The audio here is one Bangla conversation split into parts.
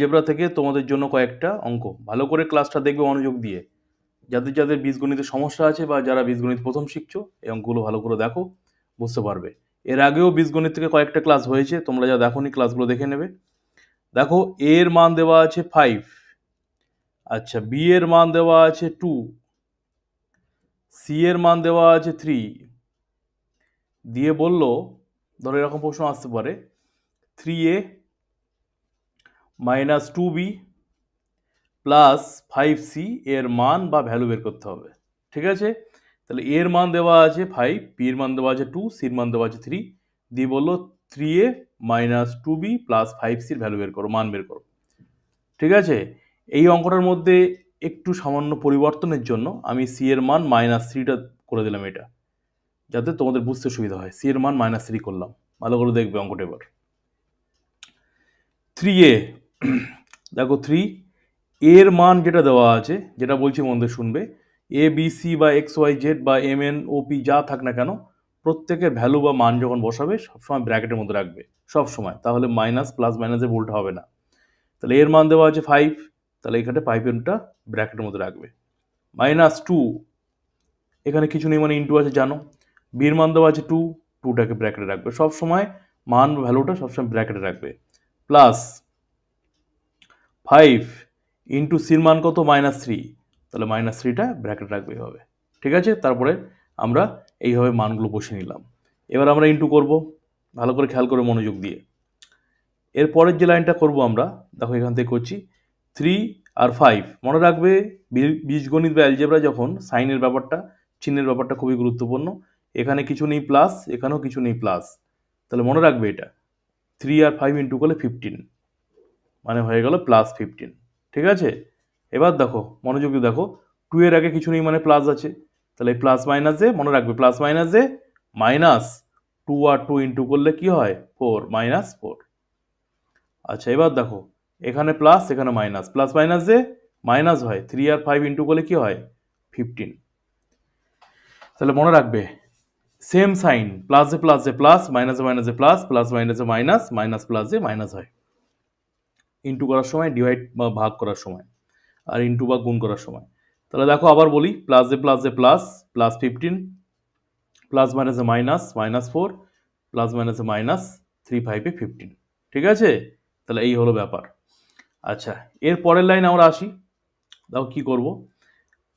জেব্রা থেকে তোমাদের জন্য কয়েকটা অঙ্ক। ভালো করে ক্লাসটা দেখবে মনোযোগ দিয়ে। যাদের যাদের বীজগণিতের সমস্যা আছে বা যারা বীজগণিত প্রথম শিখছো, এই অঙ্কগুলো ভালো করে দেখো, বুঝতে পারবে। এর আগেও বীজগণিত থেকে কয়েকটা ক্লাস হয়েছে, তোমরা যা দেখো ক্লাসগুলো দেখে নেবে। দেখো এর মান দেওয়া আছে ফাইভ আচ্ছা বি এর মান দেওয়া আছে টু সি এর মান দেওয়া আছে থ্রি দিয়ে বলল, ধরো এরকম প্রশ্ন আসতে পারে three A minus two B plus five C এর মান বা ভ্যালু বের করতে হবে। ঠিক আছে? তাহলে এর মান দেওয়া আছে ফাইভ এর মান দেওয়া আছে টু সির মান দেওয়া আছে থ্রি দিয়ে বলল three A minus two B plus five sir value বের করো, মান বের করো। ঠিক আছে? এই অঙ্কটার মধ্যে একটু সামান্য পরিবর্তনের জন্য আমি সি এর মান মাইনাস থ্রিটা করে দিলাম এটা। যাতে তোমাদের বুঝতে সুবিধা হয়। সি এর মান মাইনাস থ্রি করলাম। ভালো করে দেখবে অঙ্কটা এবার। থ্রি এ দেখো থ্রি এর মান যেটা দেওয়া আছে, যেটা বলছি মধ্যে শুনবে এ বি সি বা এক্স ওয়াই জেড বা এম এন ও পি যা থাক না কেন, প্রত্যেকের ভ্যালু বা মান যখন বসাবে, সবসময় ব্র্যাকেটের মধ্যে রাখবে সব সময় তাহলে মাইনাস প্লাস মাইনাসে ভুলটা হবে না। তাহলে এর মান দেওয়া আছে ফাইভ তাহলে এখানে ফাইভেরটা ব্র্যাকেটের মধ্যে রাখবে। মাইনাস টু এখানে কিছু নেই মানে ইন্টু আছে, জানো। বির মান দেওয়া আছে টু টুটাকে ব্র্যাকেটে রাখবে। সব সময় মান ভ্যালুটা সবসময় ব্র্যাকেটে রাখবে। প্লাস ফাইভ ইন্টু সির মান কত? মাইনাস থ্রি তাহলে মাইনাস থ্রিটা ব্র্যাকেট রাখবে এইভাবে ঠিক আছে? তারপরে আমরা এইভাবে মানগুলো বসে নিলাম। এবার আমরা ইন্টু করব। ভালো করে খেয়াল করে মনোযোগ দিয়ে। এর পরের যে লাইনটা করব আমরা, দেখো এখান থেকে করছি। থ্রি আর ফাইভ মনে রাখবে বীজগণিত বা অ্যালজেব্রা যখন সাইনের ব্যাপারটা, চিহ্নের ব্যাপারটা খুবই গুরুত্বপূর্ণ, এখানে কিছু নেই প্লাস এখানেও কিছু নেই প্লাস তাহলে মনে রাখবে এটা। থ্রি আর ফাইভ ইন্টু করলে ফিফটিন মানে হয়ে গেল প্লাস ফিফটিন ঠিক আছে? এবার দেখো, মনোযোগ দিয়ে দেখো টু এর আগে কিছু নেই মানে প্লাস আছে। তাহলে প্লাস মাইনাসে মনে রাখবে প্লাস মাইনাসে মাইনাস টু আর টু ইন্টু করলে কি হয়? ফোর মাইনাস ফোর আচ্ছা এবার দেখো, এখানে প্লাস এখানে মাইনাস প্লাস মাইনাসে মাইনাস হয় থ্রি আর ফাইভ ইন্টু করলে কি হয়? ফিফটিন তাহলে মনে রাখবে সেম সাইন প্লাসে প্লাসে প্লাস মাইনাসে মাইনাসে প্লাস প্লাস মাইনাসে মাইনাস মাইনাস প্লাসে মাইনাস হয়। ইন্টু করার সময় ডিভাইড বা ভাগ করার সময়, আর ইন্টু বা গুণ করার সময়। তাহলে দেখো আবার বলি প্লাস প্লাসে প্লাস এ plus plus fifteen plus minus এ minus minus four plus minus এ মাইনাস থ্রি ফাইভে ফিফটিন ঠিক আছে? তাহলে এই হলো ব্যাপার। আচ্ছা এর পরের লাইন আমরা আসি। দেখো কি করব?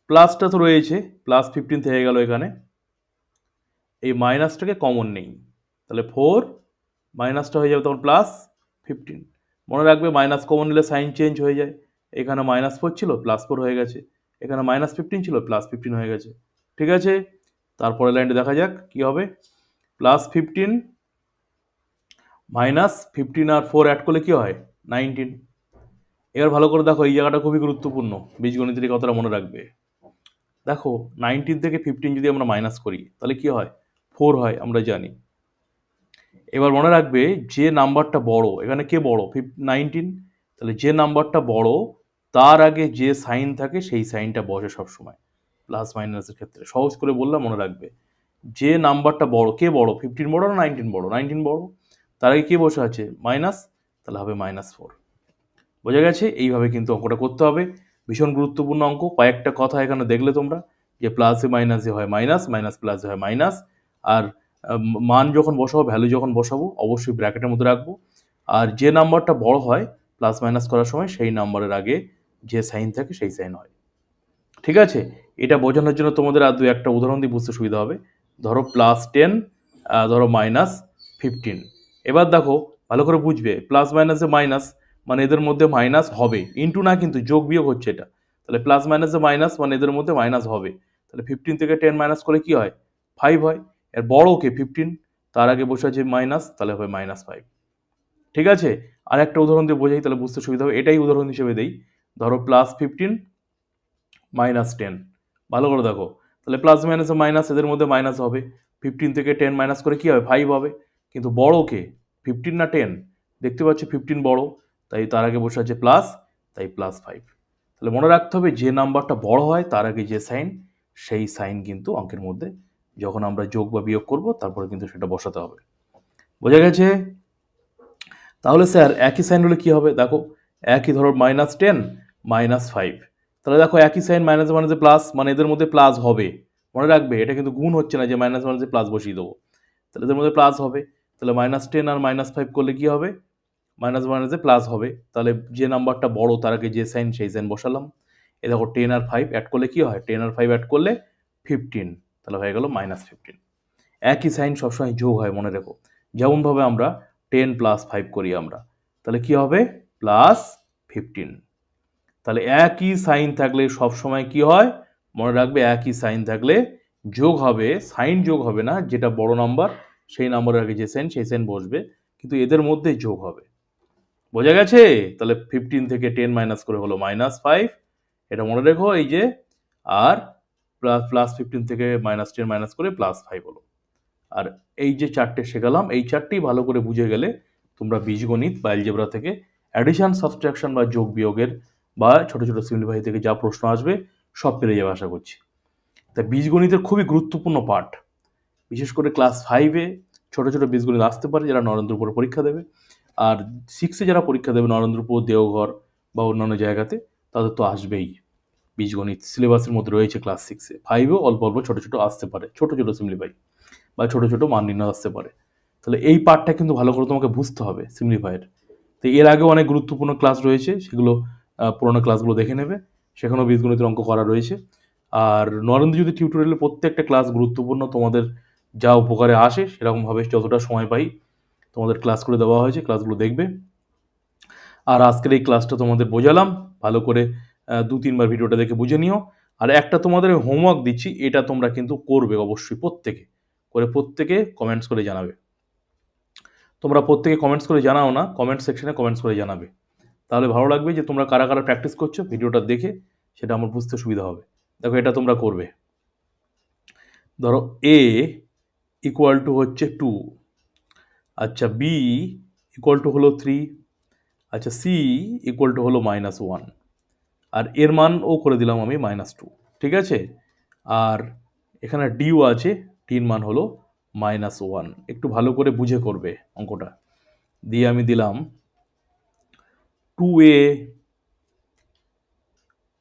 প্লাসটা তো রয়েছে প্লাস ফিফটিন থেকে গেল এখানে। এই মাইনাসটাকে কমন নেই। তাহলে ফোর মাইনাসটা হয়ে যাবে তখন প্লাস ফিফটিন মনে রাখবে মাইনাস কমন নিলে সাইন চেঞ্জ হয়ে যায়। এখানে মাইনাস ফোর ছিল প্লাস ফোর হয়ে গেছে। এখানে মাইনাস ফিফটিন ছিল প্লাস ফিফটিন হয়ে গেছে। ঠিক আছে? তারপরে লাইনটা দেখা যাক, কি হবে? প্লাস ফিফটিন মাইনাস ফিফটিন আর ফোর অ্যাড করলে কি হয়? নাইনটিন এবার ভালো করে দেখো, এই জায়গাটা খুবই গুরুত্বপূর্ণ। বীজগণিতের কথাটা মনে রাখবে? দেখো নাইনটিন থেকে ফিফটিন যদি আমরা মাইনাস করি, তাহলে কি হয়? ফোর হয়, আমরা জানি। এবার মনে রাখবে যে নাম্বারটা বড়, এখানে কে বড়? ফিফ নাইনটিন তাহলে যে নাম্বারটা বড়, তার আগে যে সাইন থাকে সেই সাইনটা বসে সবসময় প্লাস মাইনাসের ক্ষেত্রে। সহজ করে বললাম, মনে রাখবে। যে নাম্বারটা বড়, কে বড়? ফিফটিন বড় না নাইনটিন বড়? নাইনটিন বড়। তার আগে কে বসে আছে? মাইনাস তাহলে হবে মাইনাস ফোর বোঝা গেছে? এইভাবে কিন্তু অঙ্কটা করতে হবে। ভীষণ গুরুত্বপূর্ণ অঙ্ক। কয়েকটা কথা এখানে দেখলে তোমরা, যে প্লাসে মাইনাসে হয় মাইনাস মাইনাস প্লাসে হয় মাইনাস আর মান যখন বসাবো ভ্যালু যখন বসাবো, অবশ্যই ব্র্যাকেটের মধ্যে রাখব। আর যে নাম্বারটা বড় হয় প্লাস মাইনাস করার সময় সেই নাম্বারের আগে যে সাইন থাকে সেই সাইন হয়। ঠিক আছে? এটা বোঝানোর জন্য তোমাদের আর দু একটা উদাহরণ দিয়ে বুঝতে সুবিধা হবে। ধরো প্লাস টেন ধরো মাইনাস ফিফটিন এবার দেখো, ভালো করে বুঝবে প্লাস মাইনাসে মাইনাস মানে এদের মধ্যে মাইনাস হবে। ইন্টু না কিন্তু যোগ বিয়োগ হচ্ছে এটা। তাহলে প্লাস মাইনাসে মাইনাস মানে এদের মধ্যে মাইনাস হবে। তাহলে ফিফটিন থেকে টেন মাইনাস করে কি হয়? ফাইভ হয়। এর বড় কে? ফিফটিন তার আগে বসে আছে মাইনাস তাহলে হবে মাইনাস ফাইভ ঠিক আছে? আর একটা উদাহরণ দিয়ে বোঝাই, তাহলে বুঝতে সুবিধা হবে। এটাই উদাহরণ হিসেবে দেই। ধরো প্লাস ফিফটিন মাইনাস টেন ভালো করে দেখো। তাহলে প্লাস মাইনাসে মাইনাস এদের মধ্যে মাইনাস হবে। ফিফটিন থেকে টেন মাইনাস করে কী হবে? ফাইভ হবে। কিন্তু বড় কে? ফিফটিন না টেন দেখতে পাচ্ছি ফিফটিন বড়। তাই তার আগে বসে আছে প্লাস তাই প্লাস ফাইভ তাহলে মনে রাখতে হবে যে নাম্বারটা বড় হয়, তার আগে যে সাইন সেই সাইন কিন্তু অঙ্কের মধ্যে যখন আমরা যোগ বা বিয়োগ করব, তারপরে কিন্তু সেটা বসাতে হবে। বোঝা গেছে? তাহলে স্যার, একই সাইন হলে কী হবে? দেখো, একই ধরো মাইনাস টেন মাইনাস ফাইভ তাহলে দেখো, একই সাইন মাইনাস মাইনাসে প্লাস মানে এদের মধ্যে প্লাস হবে। মনে রাখবে, এটা কিন্তু গুণ হচ্ছে না যে মাইনাস মাইনাসে প্লাস বসিয়ে দেবো। তাহলে এদের মধ্যে প্লাস হবে। তাহলে মাইনাস টেন আর মাইনাস ফাইভ করলে কি হবে? মাইনাস মাইনাসে প্লাস হবে। তাহলে যে নাম্বারটা বড়, তার আগে যে সাইন, সেই সাইন বসালাম। এ দেখো টেন আর ফাইভ অ্যাড করলে কি হয়? টেন আর ফাইভ অ্যাড করলে ফিফটিন তাহলে হয়ে গেল মাইনাস ফিফটিন একই সাইন সবসময় যোগ হয়, মনে রেখো। যেমনভাবে আমরা টেন প্লাস ফাইভ করি আমরা। তাহলে কি হবে? প্লাস ফিফটিন তাহলে একই সাইন থাকলে সবসময় কি হয়? মনে রাখবে একই সাইন থাকলে যোগ হবে সাইন যোগ হবে না, যেটা বড় নাম্বার সেই নাম্বারের আগে যে সাইন সেই সাইন বসবে, কিন্তু এদের মধ্যে যোগ হবে। বোঝা গেছে? তাহলে ফিফটিন থেকে টেন মাইনাস করে হলো মাইনাস ফাইভ এটা মনে রেখো, এই যে, আর প্লাস প্লাস ফিফটিন থেকে মাইনাস টেন মাইনাস করে প্লাস ফাইভ হলো। আর এই যে চারটে শেখালাম, এই চারটেই ভালো করে বুঝে গেলে তোমরা বীজগণিত বা অ্যালজেব্রা থেকে অ্যাডিশন সাবস্ট্রাকশন বা যোগ বিয়োগের বা ছোটো ছোটো সিম্পলিফাই থেকে যা প্রশ্ন আসবে, সব পেরে যাবে আশা করছি। তা বীজগণিতের খুবই গুরুত্বপূর্ণ পাঠ বিশেষ করে ক্লাস ফাইভে ছোটো ছোটো বীজগণিত আসতে পারে, যারা নরেন্দ্রপুরে পরীক্ষা দেবে। আর সিক্সে যারা পরীক্ষা দেবে নরেন্দ্রপুর, দেওঘর বা অন্যান্য জায়গাতে, তাদের তো আসবেই। বীজগণিত সিলেবাসের মধ্যে রয়েছে ক্লাস সিক্সে ফাইভেও অল্প অল্প ছোটো ছোটো আসতে পারে। ছোটো ছোটো সিম্পলিফাই বা ছোটো ছোটো মান নির্ণয় আসতে পারে। তাহলে এই পার্টটা কিন্তু ভালো করে তোমাকে বুঝতে হবে সিম্পলিফাইয়ের তো এর আগেও অনেক গুরুত্বপূর্ণ ক্লাস রয়েছে, সেগুলো পুরোনো ক্লাসগুলো দেখে নেবে। সেখানেও বীজগণিতের অঙ্ক করা রয়েছে। আর নরেন্দ্র যদি টিউটোরিয়ালের প্রত্যেকটা ক্লাস গুরুত্বপূর্ণ তোমাদের যা উপকারে আসে, সেরকমভাবে যতটা সময় পাই তোমাদের ক্লাস করে দেওয়া হয়েছে ক্লাসগুলো দেখবে। আর আজকের এই ক্লাসটা তোমাদের বোঝালাম। ভালো করে দু তিনবার ভিডিওটা দেখে বুঝে নিও। আর একটা তোমাদের হোমওয়ার্ক দিচ্ছি, এটা তোমরা কিন্তু করবে অবশ্যই প্রত্যেকে। করে প্রত্যেকে কমেন্টস করে জানাবে। তোমরা প্রত্যেকে কমেন্টস করে জানাও না কমেন্ট সেকশনে কমেন্টস করে জানাবে। তাহলে ভালো লাগবে যে তোমরা কারা কারা প্র্যাকটিস করছ ভিডিওটা দেখে, সেটা আমার বুঝতে সুবিধা হবে। দেখো, এটা তোমরা করবে। ধরো এ ইকুয়াল টু হচ্ছে টু আচ্ছা বি ইকুয়াল টু হলো থ্রি আচ্ছা সি ইকুয়াল টু হলো মাইনাস ওয়ান আর এর মান ও করে দিলাম আমি মাইনাস টু ঠিক আছে? আর এখানে ডিও আছে ডির মান হলো মাইনাস ওয়ান একটু ভালো করে বুঝে করবে অঙ্কটা। দিয়ে আমি দিলাম two A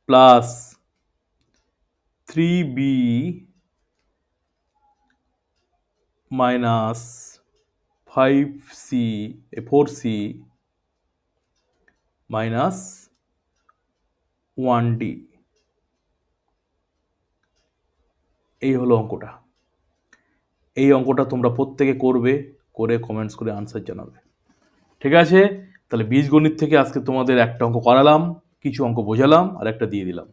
plus three B minus five C four C minus one D এই হলো অঙ্কটা। এই অঙ্কটা তোমরা প্রত্যেকে করবে, করে কমেন্টস করে আনসার জানাবে। ঠিক আছে? তাহলে বীজগণিত থেকে আজকে তোমাদের একটা অঙ্ক করালাম, কিছু অঙ্ক বোঝালাম, আর একটা দিয়ে দিলাম।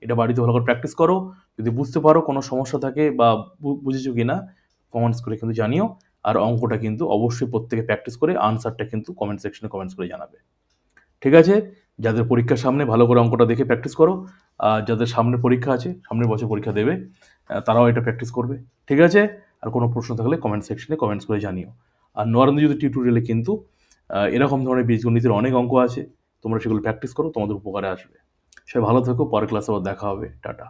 এটা বাড়িতে ভালো করে প্র্যাকটিস করো। যদি বুঝতে পারো কোনো সমস্যা থাকে বা বু- বুঝেছ কি না কমেন্টস করে কিন্তু জানিও। আর অঙ্কটা কিন্তু অবশ্যই প্রত্যেকে প্র্যাকটিস করে আনসারটা কিন্তু কমেন্ট সেকশনে কমেন্টস করে জানাবে। ঠিক আছে? যাদের পরীক্ষার সামনে ভালো করে অঙ্কটা দেখে প্র্যাকটিস করো, আর যাদের সামনে পরীক্ষা আছে, সামনের বছর পরীক্ষা দেবে তারাও এটা প্র্যাকটিস করবে। ঠিক আছে? আর কোনো প্রশ্ন থাকলে কমেন্ট সেকশনে কমেন্টস করে জানিও। আর নরেন্দ্র যদি টিউটোরিয়ালে কিন্তু এরকম ধরনের বীজগণিতের অনেক অঙ্ক আছে, তোমরা সেগুলো প্র্যাকটিস করো, তোমাদের উপকারে আসবে। সে ভালো থাকো, পরের ক্লাসে আবার দেখা হবে। টাটা।